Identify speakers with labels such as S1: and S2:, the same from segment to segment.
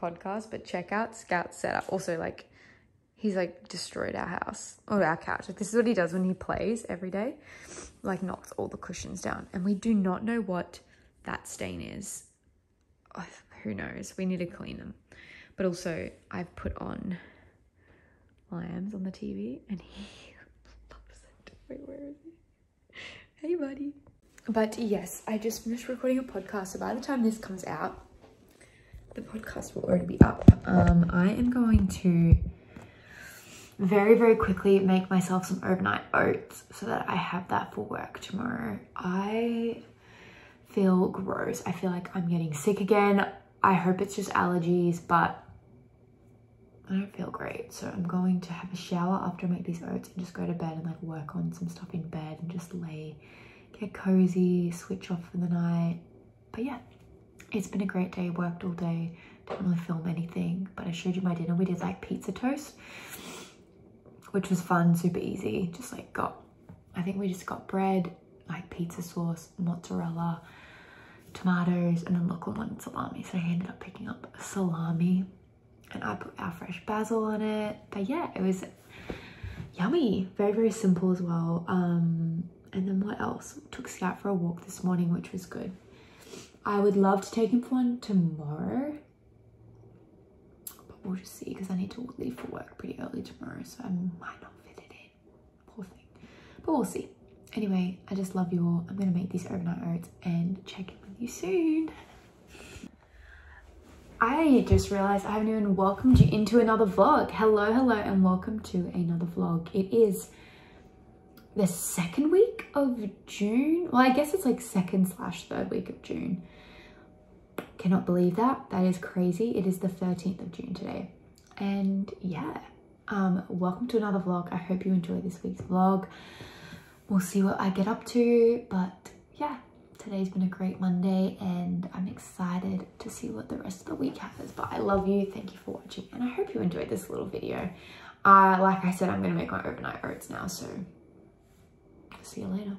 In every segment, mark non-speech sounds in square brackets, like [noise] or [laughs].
S1: podcast, but check out Scout's setup. Also, like, he's like destroyed our house or our couch. Like, this is what he does when he plays every day, like, knocks all the cushions down. And we do not know what that stain is. Oh, who knows? We need to clean them. But also, I've put on lambs on the TV and he [laughs] loves it. Wait, where is he? Hey, buddy. But yes, I just finished recording a podcast. So by the time this comes out, the podcast will already be up. Um, I am going to very, very quickly make myself some overnight oats so that I have that for work tomorrow. I feel gross. I feel like I'm getting sick again. I hope it's just allergies, but I don't feel great. So I'm going to have a shower after I make these oats and just go to bed and like work on some stuff in bed and just lay, get cozy, switch off for the night. But yeah, it's been a great day, worked all day, didn't really film anything, but I showed you my dinner. We did like pizza toast, which was fun, super easy. Just like got, I think we just got bread, like pizza sauce, mozzarella, tomatoes, and then local one salami. So I ended up picking up salami and I put our fresh basil on it. But yeah, it was yummy. Very, very simple as well. Um, and then what else? Took Scout for a walk this morning, which was good. I would love to take him for one tomorrow. But we'll just see because I need to leave for work pretty early tomorrow. So I might not fit it in. Poor thing. But we'll see. Anyway, I just love you all. I'm going to make these overnight oats and check in with you soon. I just realized I haven't even welcomed you into another vlog. Hello, hello, and welcome to another vlog. It is the second week of June. Well, I guess it's like second slash third week of June. Cannot believe that. That is crazy. It is the 13th of June today. And yeah, um, welcome to another vlog. I hope you enjoy this week's vlog. We'll see what I get up to, but yeah, today's been a great Monday and I'm excited to see what the rest of the week has. But I love you. Thank you for watching and I hope you enjoyed this little video. Uh, like I said, I'm going to make my overnight oats now, so see you later.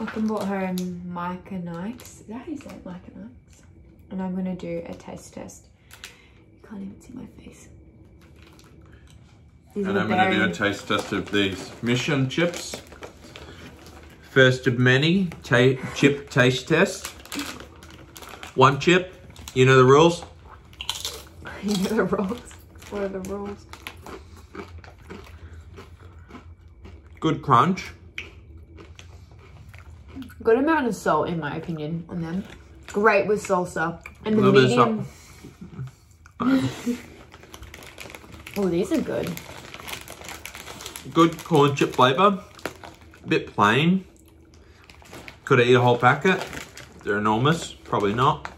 S1: Welcome bought her Micah Nikes. Is that how you say it? Micah Nikes? And I'm gonna do a taste test. You can't even see my face.
S2: These and I'm going to do a taste test of these mission chips. First of many ta chip taste test. One chip. You know the rules? [laughs]
S1: You know the rules. What are the rules?
S2: Good crunch.
S1: Good amount of salt, in my opinion, on them. Great with salsa. And the medium... oh, these are good.
S2: Good corn chip flavour. A Bit plain. Could I eat a whole packet? They're enormous. Probably not.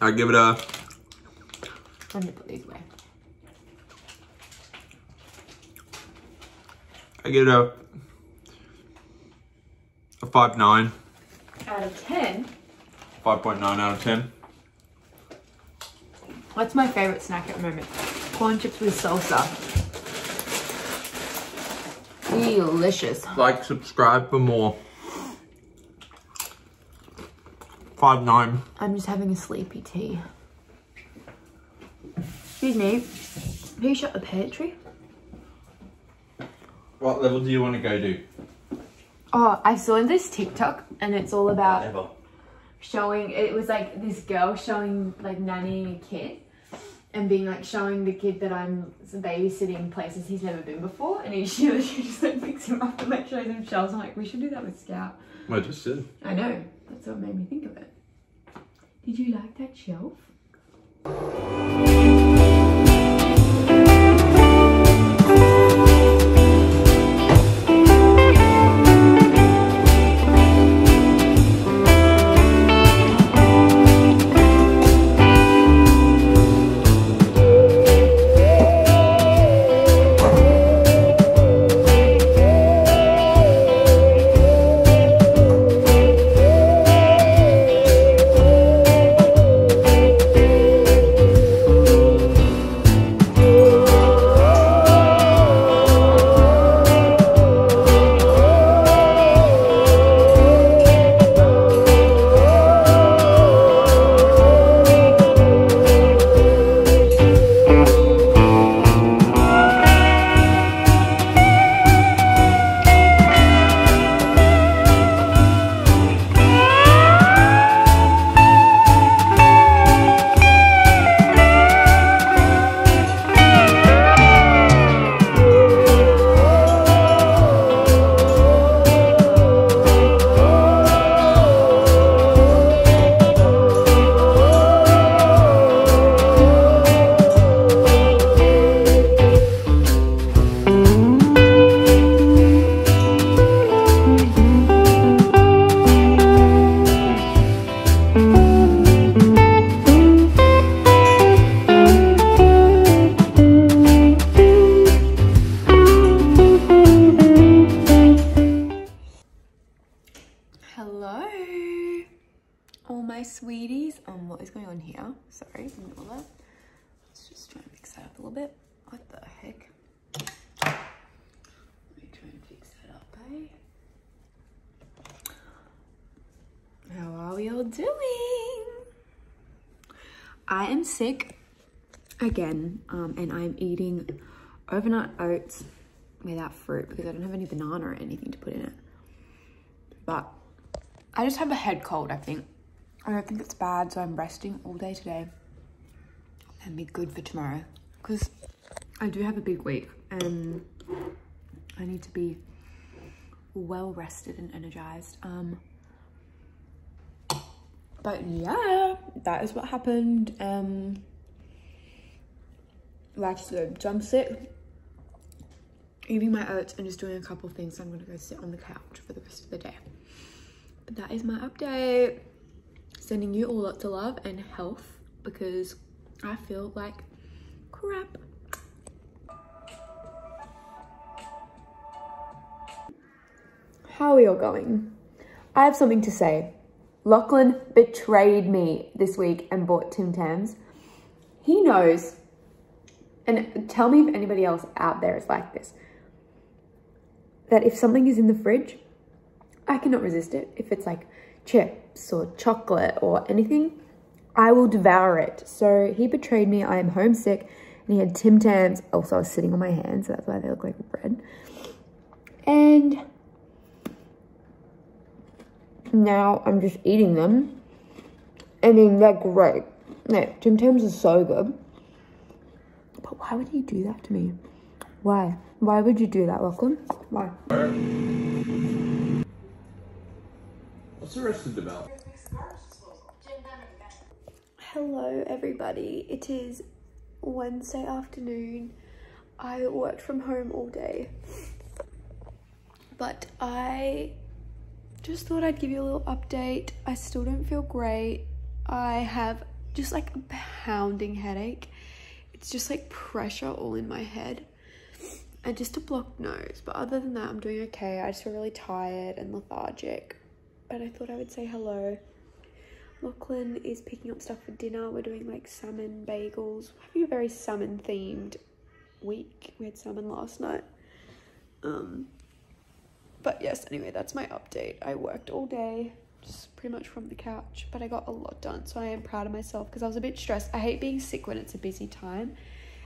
S2: I give it a...
S1: Let me put these away.
S2: I give it a a 5.9.
S1: Out of 10?
S2: 5.9 out of 10.
S1: What's my favourite snack at the moment? Corn chips with salsa. Delicious.
S2: Like, subscribe for more. 5.9.
S1: I'm just having a sleepy tea. Excuse me. Who you shut the pantry?
S2: What level do you want to go to?
S1: Oh, I saw this TikTok and it's all about Whatever. showing, it was like this girl showing like nannying a kid and being like showing the kid that I'm babysitting places he's never been before and he [laughs] she, she just like picks him up and like shows him shelves. I'm like, we should do that with Scout.
S2: I just did.
S1: I know. That's what made me think of it. Did you like that shelf? I am sick again, um, and I'm eating overnight oats without fruit because I don't have any banana or anything to put in it. But I just have a head cold, I think. I don't think it's bad, so I'm resting all day today and be good for tomorrow. Because I do have a big week and I need to be well rested and energized. Um, but yeah, that is what happened. Um, that's good. So I'm sick, eating my oats and just doing a couple things. So I'm gonna go sit on the couch for the rest of the day. But that is my update. Sending you all lots of love and health because I feel like crap. How are you all going? I have something to say. Lachlan betrayed me this week and bought Tim Tams. He knows, and tell me if anybody else out there is like this, that if something is in the fridge, I cannot resist it. If it's like chips or chocolate or anything, I will devour it. So he betrayed me. I am homesick. And he had Tim Tams. Also, I was sitting on my hands, so that's why they look like bread. And now I'm just eating them. I mean, they're great. No, Tim Tams are so good. But why would you do that to me? Why? Why would you do that, Lachlan? Why?
S2: What's the rest of the bell?
S1: Hello, everybody. It is Wednesday afternoon. I worked from home all day, but I just thought I'd give you a little update. I still don't feel great. I have just like a pounding headache. It's just like pressure all in my head and just a blocked nose. But other than that, I'm doing okay. I just feel really tired and lethargic. But I thought I would say hello. Lachlan is picking up stuff for dinner. We're doing like salmon bagels. We're having a very salmon themed week. We had salmon last night. Um, but yes, anyway, that's my update. I worked all day, just pretty much from the couch, but I got a lot done. So I am proud of myself because I was a bit stressed. I hate being sick when it's a busy time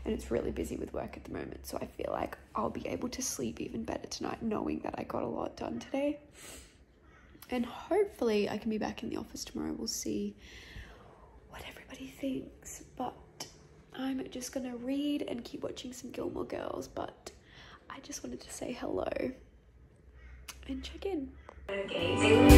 S1: and it's really busy with work at the moment. So I feel like I'll be able to sleep even better tonight knowing that I got a lot done today and hopefully I can be back in the office tomorrow. We'll see what everybody thinks. But I'm just gonna read and keep watching some Gilmore Girls. But I just wanted to say hello and check in. I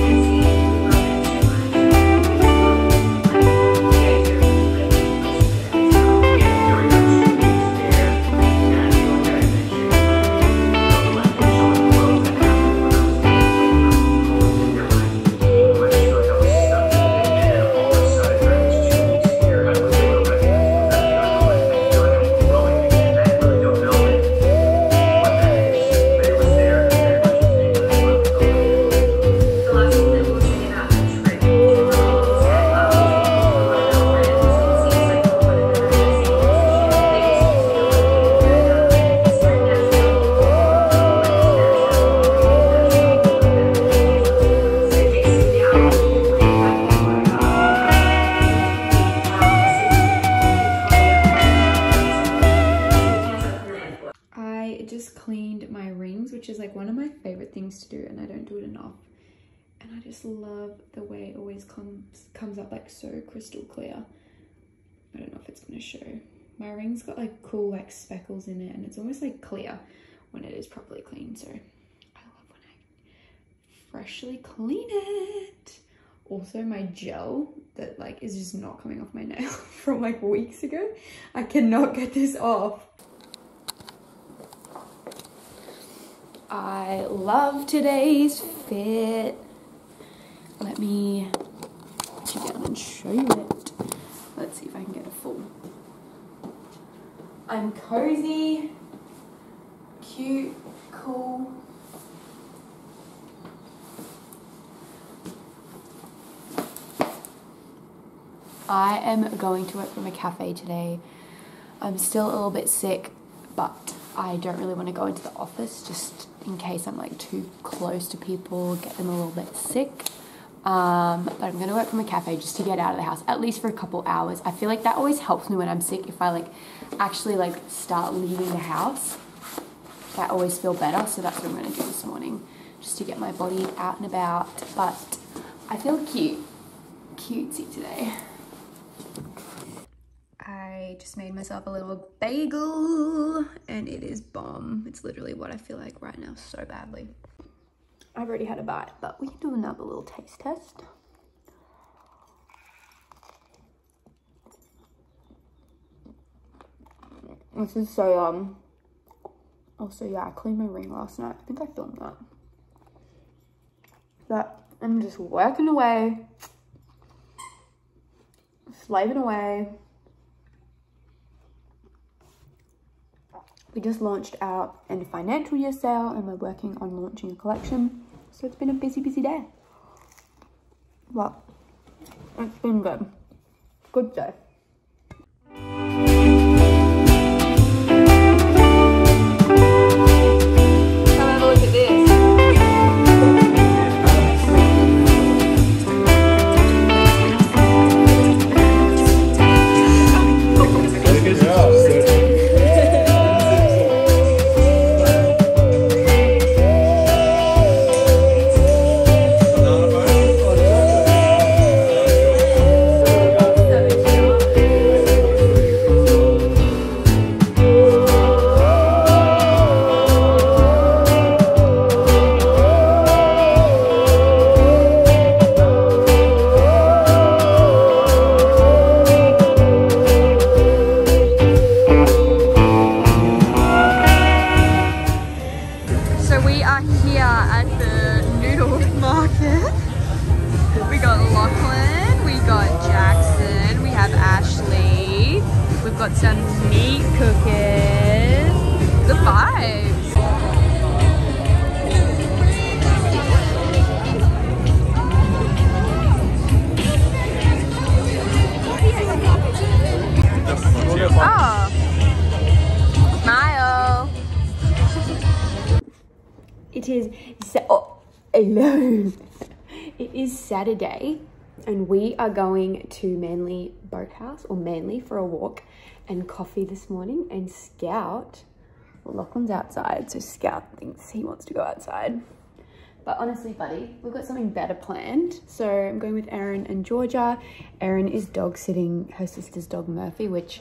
S1: And I just love the way it always comes comes up like so crystal clear. I don't know if it's gonna show. My ring's got like cool like speckles in it, and it's almost like clear when it is properly cleaned. So I love when I freshly clean it. Also, my gel that like is just not coming off my nail [laughs] from like weeks ago. I cannot get this off. I love today's fit. Let me put you down and show you it. Let's see if I can get a full. I'm cozy, cute, cool. I am going to work from a cafe today. I'm still a little bit sick, but I don't really want to go into the office just in case I'm like too close to people, get them a little bit sick. Um, but I'm gonna work from a cafe just to get out of the house, at least for a couple hours. I feel like that always helps me when I'm sick. If I like actually like start leaving the house, I always feel better. So that's what I'm gonna do this morning, just to get my body out and about. But I feel cute, cutesy today. I just made myself a little bagel and it is bomb. It's literally what I feel like right now so badly. I've already had a bite, but we can do another little taste test. This is so, um, also, yeah, I cleaned my ring last night. I think I filmed that. But I'm just working away, slaving away. We just launched our end of financial year sale and we're working on launching a collection. So it's been a busy, busy day. Well, it's been good. Good day. Saturday, and we are going to Manly Boathouse or Manly for a walk and coffee this morning. And Scout, well, Lachlan's outside, so Scout thinks he wants to go outside. But honestly, buddy, we've got something better planned. So I'm going with Erin and Georgia. Erin is dog sitting her sister's dog Murphy, which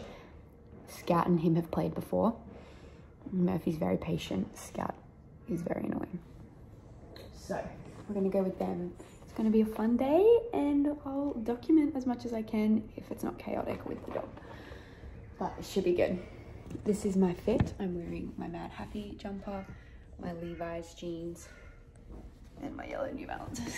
S1: Scout and him have played before. Murphy's very patient. Scout is very annoying. So we're gonna go with them. It's gonna be a fun day and I'll document as much as I can if it's not chaotic with the dog. But it should be good. This is my fit. I'm wearing my Madhappy jumper, my Levi's jeans, and my yellow New Balances.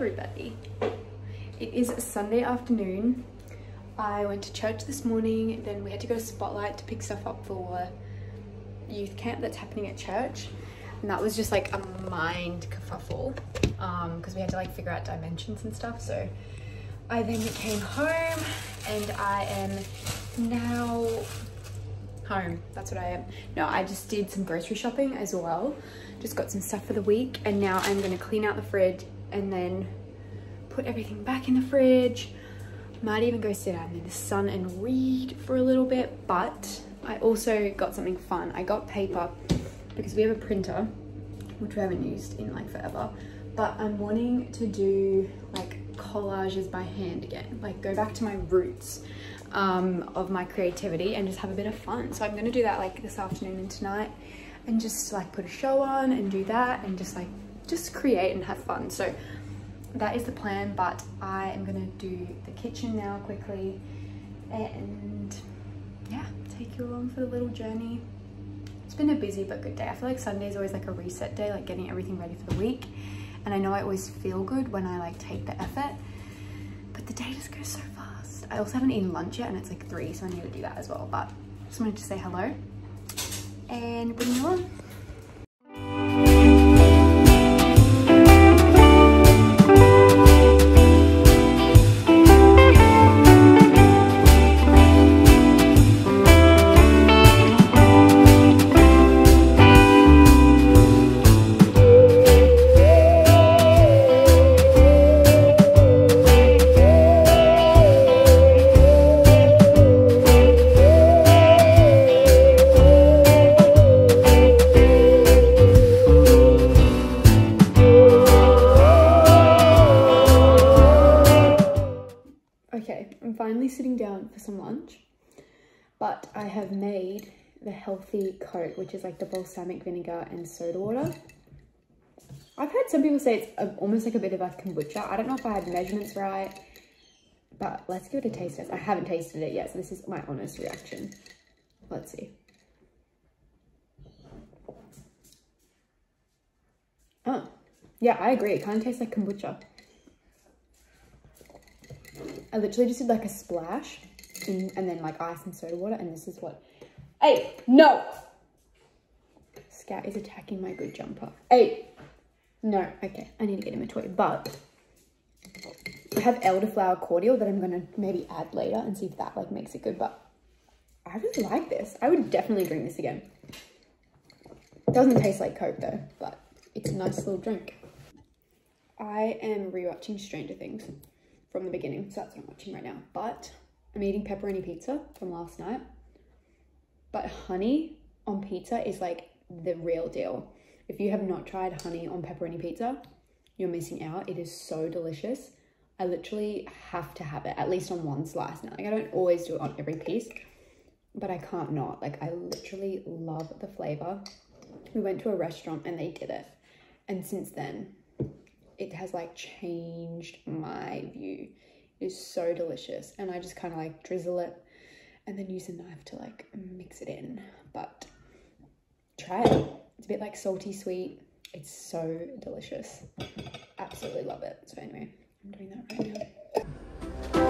S1: Everybody. It is Sunday afternoon. I went to church this morning, then we had to go to Spotlight to pick stuff up for youth camp that's happening at church. And that was just like a mind kerfuffle because um, we had to like figure out dimensions and stuff. So I then came home and I am now home. That's what I am. No, I just did some grocery shopping as well. Just got some stuff for the week and now I'm gonna clean out the fridge and then put everything back in the fridge. Might even go sit out in the sun and read for a little bit, but I also got something fun. I got paper because we have a printer, which we haven't used in like forever, but I'm wanting to do like collages by hand again, like go back to my roots um, of my creativity and just have a bit of fun. So I'm gonna do that like this afternoon and tonight and just like put a show on and do that and just like, just create and have fun. So that is the plan, but I am gonna do the kitchen now quickly and yeah, take you along for the little journey. It's been a busy but good day. I feel like Sunday is always like a reset day, like getting everything ready for the week. And I know I always feel good when I like take the effort, but the day just goes so fast. I also haven't eaten lunch yet and it's like three, so I need to do that as well. But just wanted to say hello and bring you on. Balsamic vinegar and soda water. I've heard some people say it's a, almost like a bit of a kombucha. I don't know if I had measurements right, but let's give it a taste test. I haven't tasted it yet, so this is my honest reaction. Let's see. Oh, yeah, I agree. It kind of tastes like kombucha. I literally just did like a splash and, and then like ice and soda water. And this is what, hey, no. Scout is attacking my good jumper. Hey, no, okay, I need to get him a toy. But I have elderflower cordial that I'm gonna maybe add later and see if that like makes it good. But I really like this. I would definitely drink this again. It doesn't taste like Coke though, but it's a nice little drink. I am rewatching Stranger Things from the beginning, so that's what I'm watching right now. But I'm eating pepperoni pizza from last night. But honey on pizza is like the real deal. If you have not tried honey on pepperoni pizza, you're missing out. It is so delicious. I literally have to have it at least on one slice now. Like I don't always do it on every piece, but I can't not. Like I literally love the flavor. We went to a restaurant and they did it. And since then, it has like changed my view It is so delicious. And I just kind of like drizzle it and then use a knife to like mix it in. But try it. It's a bit like salty sweet. It's so delicious. Absolutely love it. So anyway, I'm doing that right now.